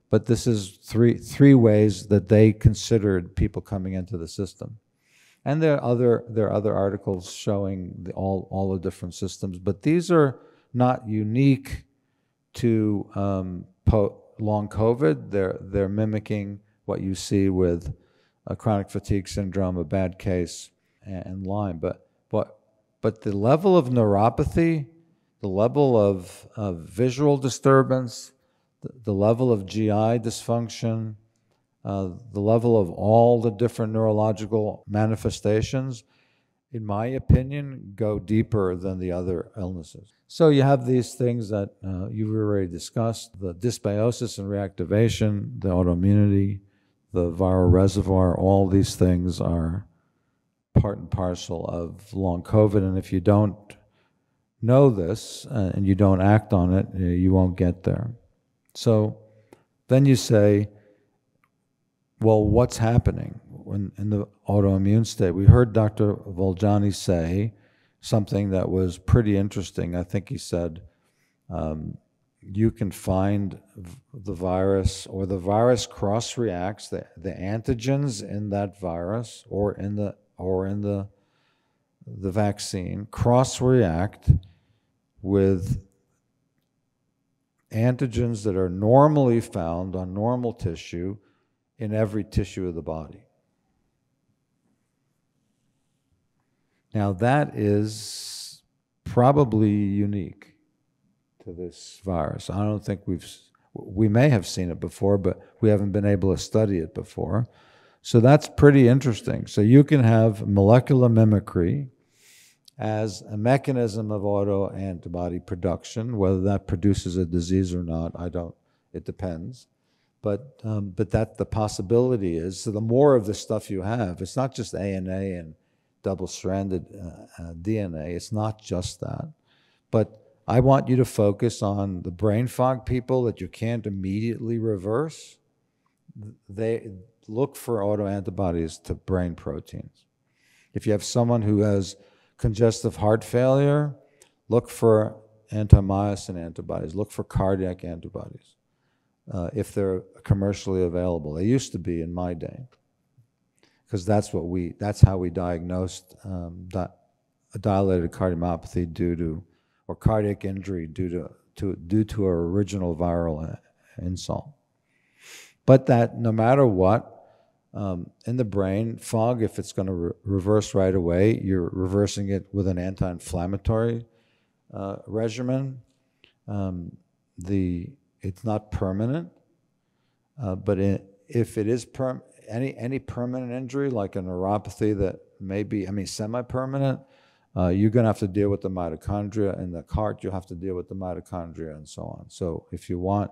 S1: but this is three three ways that they considered people coming into the system. And there are other there are other articles showing the, all all the different systems, but these are not unique to um, long COVID. They're they're mimicking what you see with a chronic fatigue syndrome, a bad case, and, and Lyme. But but but the level of neuropathy, the level of, of visual disturbance, the, the level of GI dysfunction, uh, the level of all the different neurological manifestations, in my opinion, go deeper than the other illnesses. So you have these things that uh, you've already discussed the dysbiosis and reactivation, the autoimmunity, the viral reservoir, all these things are part and parcel of long COVID. And if you don't know this uh, and you don't act on it, uh, you won't get there. So then you say, well, what's happening when, in the autoimmune state? We heard Dr. Vojdani say something that was pretty interesting. I think he said, um, you can find the virus or the virus cross reacts the, the antigens in that virus or in the or in the the vaccine cross react with antigens that are normally found on normal tissue in every tissue of the body. Now, that is probably unique to this virus. I don't think we've, we may have seen it before, but we haven't been able to study it before. So that's pretty interesting. So you can have molecular mimicry as a mechanism of autoantibody production. Whether that produces a disease or not, I don't, it depends but um, but that the possibility is so the more of the stuff you have, it's not just ANA and double-stranded uh, uh, DNA. It's not just that, but I want you to focus on the brain fog people that you can't immediately reverse. They look for autoantibodies to brain proteins. If you have someone who has congestive heart failure, look for anti-myosin antibodies. Look for cardiac antibodies uh, if they're commercially available. They used to be in my day, because that's what we that's how we diagnosed um, di- a dilated cardiomyopathy due to or cardiac injury due to, to due to our original viral uh, insult. But that no matter what. Um, in the brain, fog, if it's going to re- reverse right away, you're reversing it with an anti inflammatory uh, regimen. Um, the it's not permanent. Uh, but in, if it is perm, any any permanent injury, like a neuropathy that may be, I mean, semi-permanent, uh, you're going to have to deal with the mitochondria. In the heart, you'll have to deal with the mitochondria and so on. So if you want,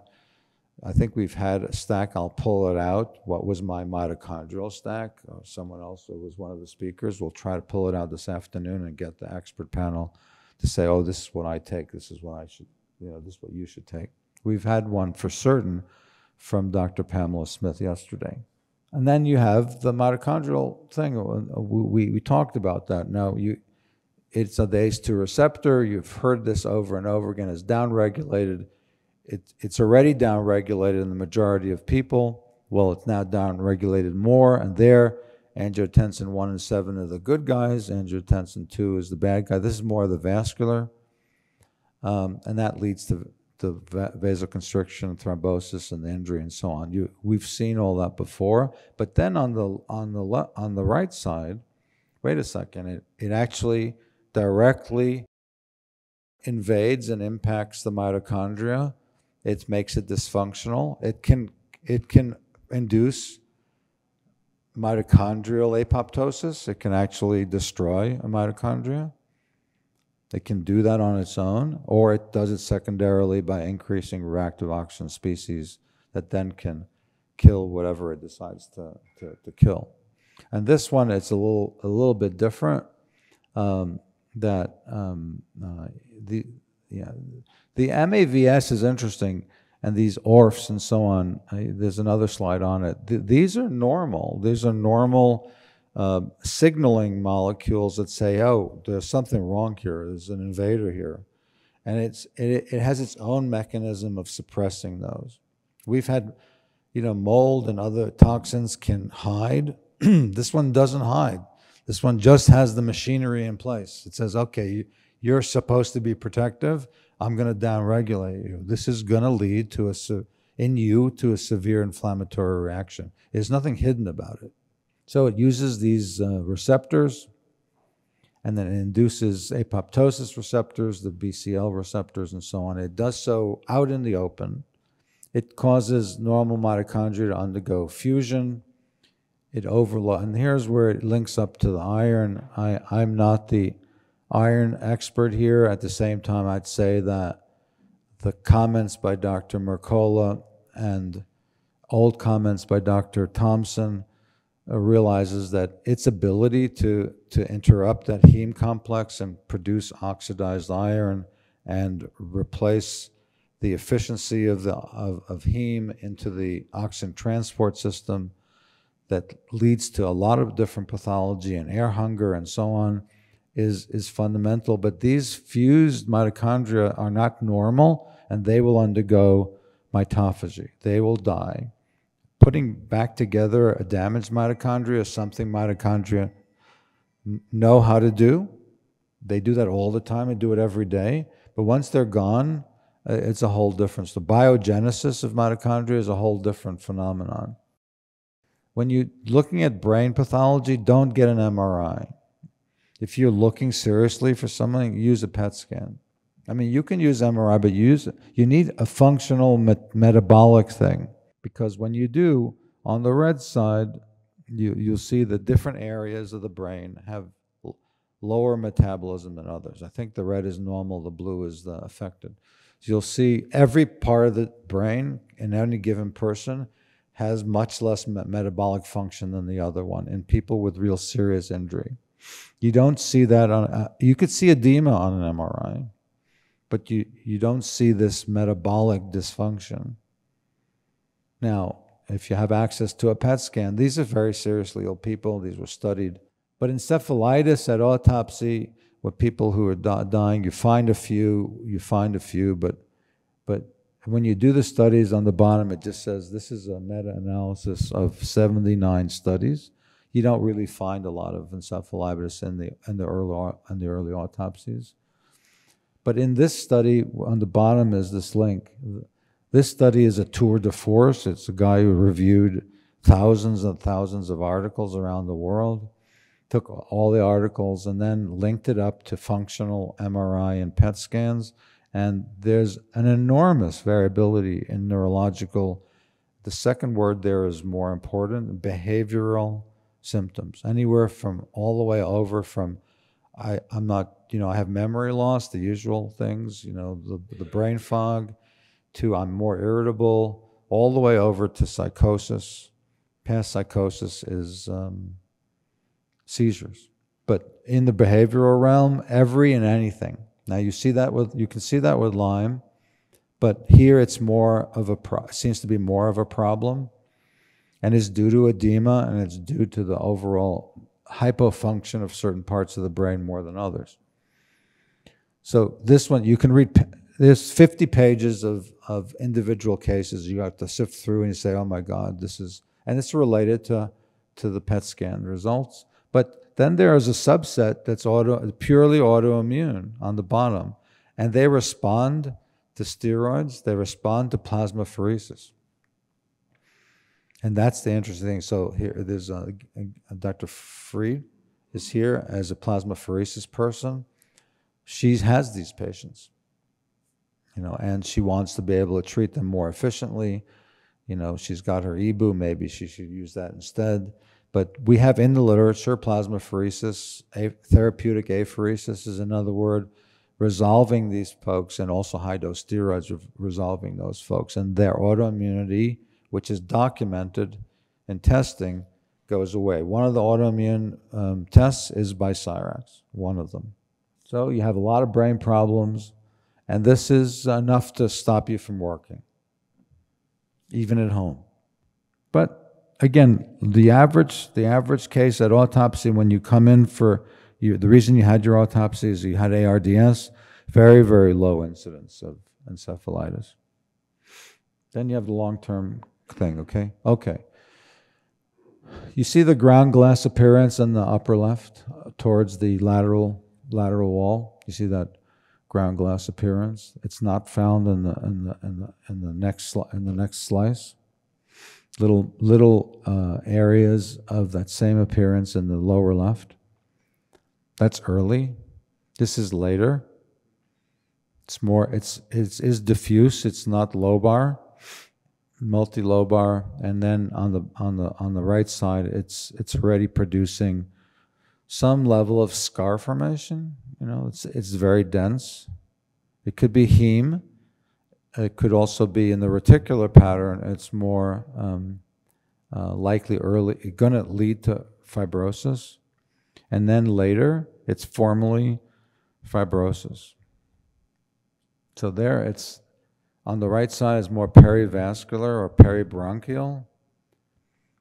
S1: I think we've had a stack. I'll pull it out. What was my mitochondrial stack? Or someone else who was one of the speakers. We'll try to pull it out this afternoon and get the expert panel to say, "Oh, this is what I take. This is what I should. You know, this is what you should take." We've had one for certain from Dr. Pamela Smith yesterday. And then you have the mitochondrial thing. Uh, we, we talked about that. Now, you, it's the ACE2 receptor. You've heard this over and over again. It's downregulated. It, it's already downregulated in the majority of people. Well, it's now downregulated more. And there, angiotensin 1 and 7 are the good guys. Angiotensin 2 is the bad guy. This is more of the vascular. Um, and that leads to the vasoconstriction, thrombosis, and the injury, and so on. You, we've seen all that before. But then on the on the le- on the right side, wait a second. It it actually directly invades and impacts the mitochondria. It makes it dysfunctional. It can it can induce mitochondrial apoptosis. It can actually destroy a mitochondria. It can do that on its own, or it does it secondarily by increasing reactive oxygen species that then can kill whatever it decides to, to, to kill. And this one, it's a little, a little bit different. Um, that um, uh, the, yeah, the MAVS is interesting, and these ORFs and so on. I, there's another slide on it. Th- these are normal. These are normal uh, signaling molecules that say, oh, there's something wrong here, there's an invader here. And it's, it, it has its own mechanism of suppressing those. We've had, you know, mold and other toxins can hide. (clears throat) this one doesn't hide. This one just has the machinery in place. It says, okay, you're supposed to be protective. I'm going to downregulate you. This is going to lead to a, in you to a severe inflammatory reaction. There's nothing hidden about it. So it uses these uh, receptors and then it induces apoptosis receptors, the BCL receptors, and so on. It does so out in the open. It causes normal mitochondria to undergo fusion. It overload, and here's where it links up to the iron. I, I'm not the iron expert here. At the same time, I'd say that the comments by Dr. Mercola and old comments by Dr. Thompson uh, realizes that its ability to, to interrupt that heme complex and produce oxidized iron and replace the efficiency of, the, of, of heme into the oxygen transport system that leads to a lot of different pathology and air hunger and so on is, is fundamental. But these fused mitochondria are not normal and they will undergo mitophagy. They will die putting back together a damaged mitochondria, something mitochondria know how to do. They do that all the time and do it every day. But once they're gone, uh, it's a whole difference. The biogenesis of mitochondria is a whole different phenomenon. When you're looking at brain pathology, don't get an MRI. If you're looking seriously for something, use a PET scan. I mean, you can use MRI, but use you need a functional met- metabolic thing because when you do, on the red side, you, you'll see the different areas of the brain have lower metabolism than others. I think the red is normal, the blue is the affected. So you'll see every part of the brain in any given person has much less me- metabolic function than the other one in people with real serious injury. You don't see that on, uh, you could see edema on an MRI, but you, you don't see this metabolic dysfunction. Now, if you have access to a PET scan, these are very seriously ill people. These were studied. But encephalitis at autopsy, with people who are dying, you find a few, you find a few, but, but when you do the studies on the bottom, it just says this is a meta analysis of 79 studies. You don't really find a lot of encephalitis in the, in the, early, in the early autopsies. But in this study, on the bottom is this link. This study is a tour de force. It's a guy who reviewed thousands and thousands of articles around the world, took all the articles and then linked it up to functional MRI and PET scans. And there's an enormous variability in neurological The second word there is more important behavioral symptoms, anywhere from all the way over from I, I'm not, you know, I have memory loss, the usual things, you know, the, the brain fog, to I'm more irritable, all the way over to psychosis. Past psychosis is um, seizures. But in the behavioral realm, every and anything. Now you see that with you can see that with Lyme, but here it's more of a pro- seems to be more of a problem, and it's due to edema and it's due to the overall hypofunction of certain parts of the brain more than others. So this one you can read. There's 50 pages of, of individual cases you have to sift through and you say, oh my God, this is, and it's related to, to the PET scan results. But then there is a subset that's auto, purely autoimmune on the bottom, and they respond to steroids, they respond to plasmapheresis. And that's the interesting thing. So here, there's a, a, Dr. Freed is here as a plasmapheresis person. She has these patients, you know, and she wants to be able to treat them more efficiently. You know, she's got her EBOO, maybe she should use that instead. But we have in the literature plasmapheresis, a, therapeutic apheresis is another word, resolving these folks, and also high dose steroids resolving those folks. And their autoimmunity which is documented in testing, goes away. One of the autoimmune um, tests is by Cyrex, one of them. So you have a lot of brain problems, and this is enough to stop you from working, even at home. But again, the average the average case at autopsy when you come in for you, the reason you had your autopsy is you had ARDS, very very low incidence of encephalitis. Then you have the long term thing, okay? Okay. You see the ground glass appearance in the upper left uh, towards the lateral lateral wall. You see that ground glass appearance. It's not found in the in the in the, in the next in the next slice. Little little uh, areas of that same appearance in the lower left. That's early. This is later. It's more. It's it's is diffuse. It's not lobar multilobar, and then on the on the on the right side, it's it's already producing some level of scar formation. You know, it's it's very dense. It could be heme. It could also be in the reticular pattern. It's more um, uh, likely early, going to lead to fibrosis, and then later it's formally fibrosis. So there, it's on the right side is more perivascular or peribronchial.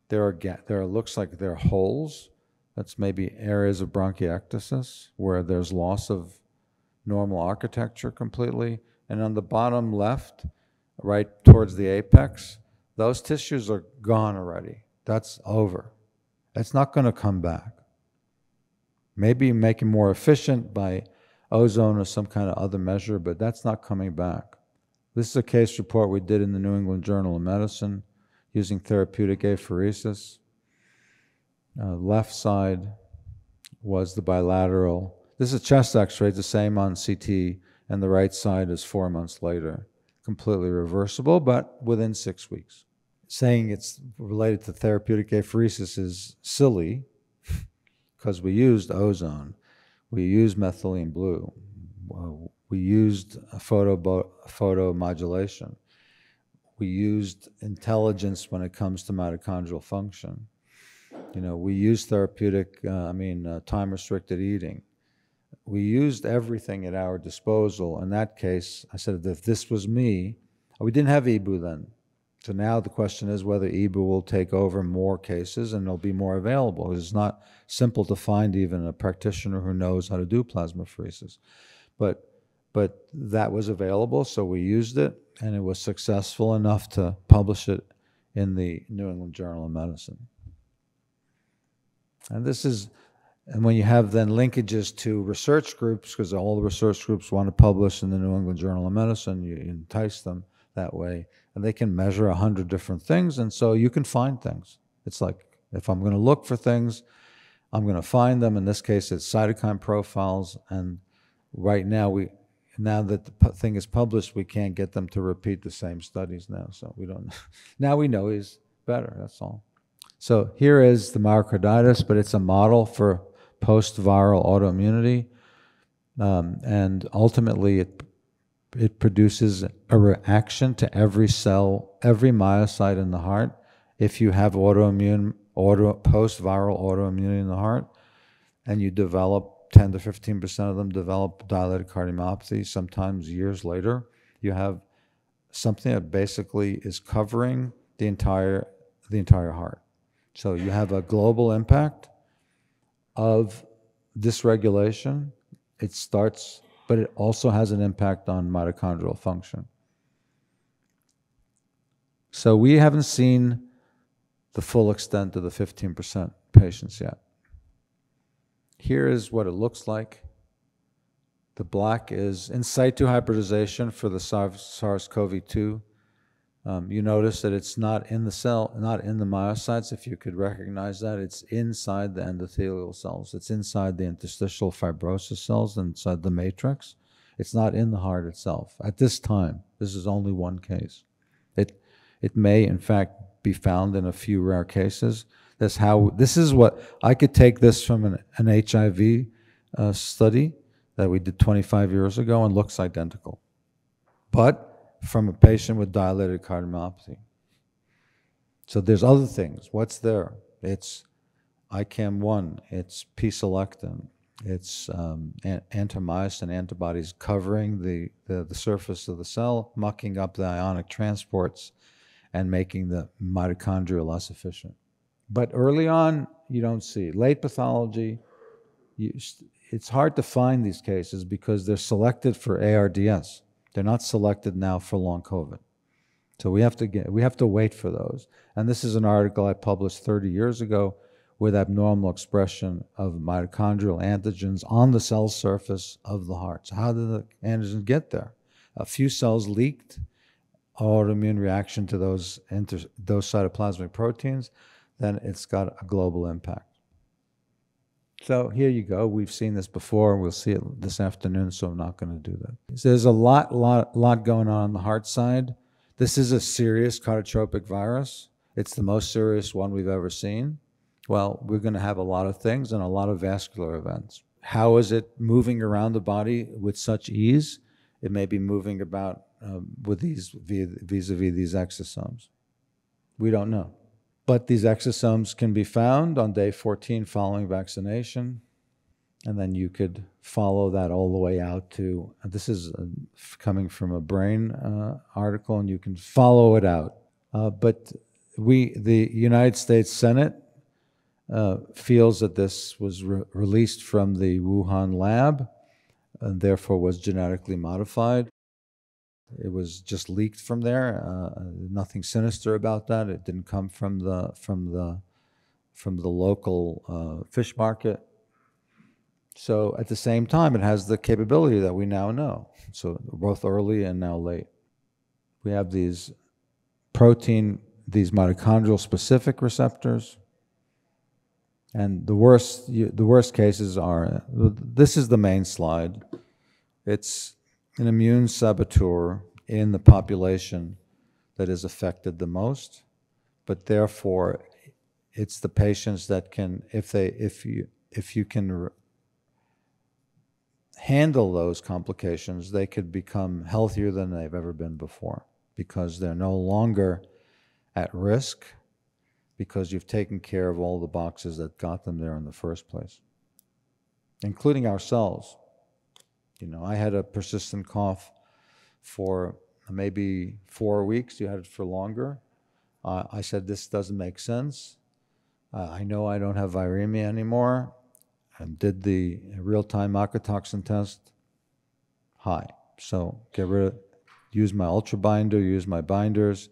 S1: There are there are, looks like there are holes. That's maybe areas of bronchiectasis where there's loss of normal architecture completely. And on the bottom left, right towards the apex, those tissues are gone already. That's over. It's not going to come back. Maybe make it more efficient by ozone or some kind of other measure, but that's not coming back. This is a case report we did in the New England Journal of Medicine using therapeutic apheresis. Uh, left side was the bilateral. This is chest x ray, the same on CT, and the right side is four months later. Completely reversible, but within six weeks. Saying it's related to therapeutic apheresis is silly (laughs) because we used ozone, we used methylene blue we used photo, photo modulation. We used intelligence when it comes to mitochondrial function. You know, we used therapeutic, uh, I mean, uh, time restricted eating. We used everything at our disposal. In that case, I said, if this was me, we didn't have EBOO then. So now the question is whether EBOO will take over more cases and it'll be more available. It's not simple to find even a practitioner who knows how to do plasmapheresis. But but that was available, so we used it, and it was successful enough to publish it in the New England Journal of Medicine. And this is, and when you have then linkages to research groups, because all the research groups want to publish in the New England Journal of Medicine, you entice them that way, and they can measure a hundred different things, and so you can find things. It's like if I'm going to look for things, I'm going to find them. In this case, it's cytokine profiles, and right now we now that the thing is published, we can't get them to repeat the same studies now. So we don't. (laughs) now we know he's better. That's all. So here is the myocarditis, but it's a model for post-viral autoimmunity, um, and ultimately it it produces a reaction to every cell, every myocyte in the heart. If you have autoimmune, auto, post-viral autoimmunity in the heart, and you develop 10 to 15 percent of them develop dilated cardiomyopathy. Sometimes years later, you have something that basically is covering the entire the entire heart. So you have a global impact of dysregulation. It starts, but it also has an impact on mitochondrial function. So we haven't seen the full extent of the 15% patients yet. Here is what it looks like. The black is in situ hybridization for the SARS-CoV-2. Um, you notice that it's not in the cell, not in the myocytes. If you could recognize that, it's inside the endothelial cells. It's inside the interstitial fibrosis cells, inside the matrix. It's not in the heart itself. At this time, this is only one case. It, it may, in fact, be found in a few rare cases. That's how. This is what I could take this from an, an HIV uh, study that we did 25 years ago and looks identical, but from a patient with dilated cardiomyopathy. So there's other things. What's there? It's ICAM1. It's P-selectin. It's um, an- antimyosin antibodies covering the, the, the surface of the cell, mucking up the ionic transports, and making the mitochondria less efficient. But early on, you don't see. Late pathology, you, it's hard to find these cases because they're selected for ARDS. They're not selected now for long COVID. So we have to get we have to wait for those. And this is an article I published 30 years ago with abnormal expression of mitochondrial antigens on the cell surface of the heart. So how did the antigens get there? A few cells leaked, autoimmune reaction to those inter, those cytoplasmic proteins, then it's got a global impact. So here you go. We've seen this before. We'll see it this afternoon, so I'm not going to do that. So there's a lot, lot, lot going on on the heart side. This is a serious cardiotrophic virus. It's the most serious one we've ever seen. Well, we're going to have a lot of things and a lot of vascular events. How is it moving around the body with such ease? It may be moving about um, with these vis-a-vis these exosomes. We don't know. But these exosomes can be found on day 14 following vaccination. And then you could follow that all the way out to this is uh, coming from a brain uh, article, and you can follow it out. Uh, but we, the United States Senate, uh, feels that this was re- released from the Wuhan lab and therefore was genetically modified. It was just leaked from there. Uh, nothing sinister about that. It didn't come from the from the from the local uh, fish market. So at the same time, it has the capability that we now know. So both early and now late. We have these protein, these mitochondrial specific receptors. And the worst, the worst cases are, this is the main slide. It's an immune saboteur in the population that is affected the most, but therefore it's the patients that can, if they, if you, if you can handle those complications, they could become healthier than they've ever been before because they're no longer at risk because you've taken care of all the boxes that got them there in the first place, including ourselves. You know, I had a persistent cough for maybe four weeks. You had it for longer. Uh, I said, This doesn't make sense. Uh, I know I don't have viremia anymore. And did the real time mycotoxin test. High. So get rid of, use my ultra binder, use my binders,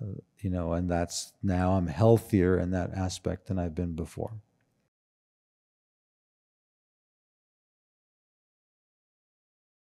S1: uh, you know, and that's now I'm healthier in that aspect than I've been before.